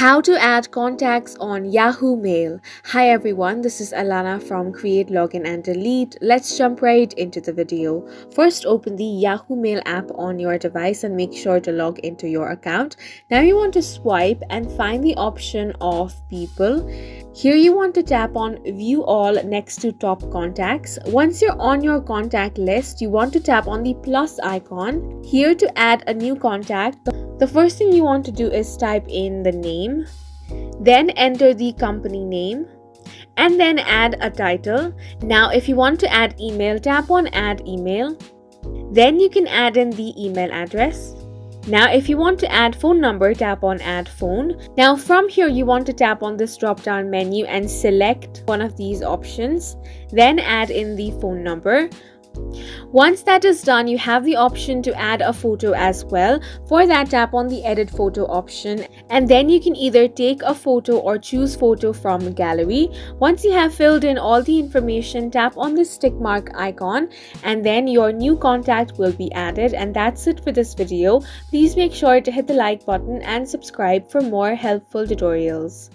How to add contacts on Yahoo Mail. Hi everyone, this is Alana from Create, Login and Delete. Let's jump right into the video. First, open the Yahoo Mail app on your device and make sure to log into your account. Now you want to swipe and find the option of people. Here you want to tap on View All next to Top Contacts. Once you're on your contact list, you want to tap on the plus icon. Here to add a new contact, the first thing you want to do is type in the name, then enter the company name, and then add a title. Now, if you want to add email, tap on add email. Then you can add in the email address. Now, if you want to add phone number, tap on add phone. Now, from here, you want to tap on this drop down menu and select one of these options. Then add in the phone number. Once that is done, you have the option to add a photo as well. For that, tap on the edit photo option and then you can either take a photo or choose photo from gallery. Once you have filled in all the information, tap on the stick mark icon and then your new contact will be added. And that's it for this video. Please make sure to hit the like button and subscribe for more helpful tutorials.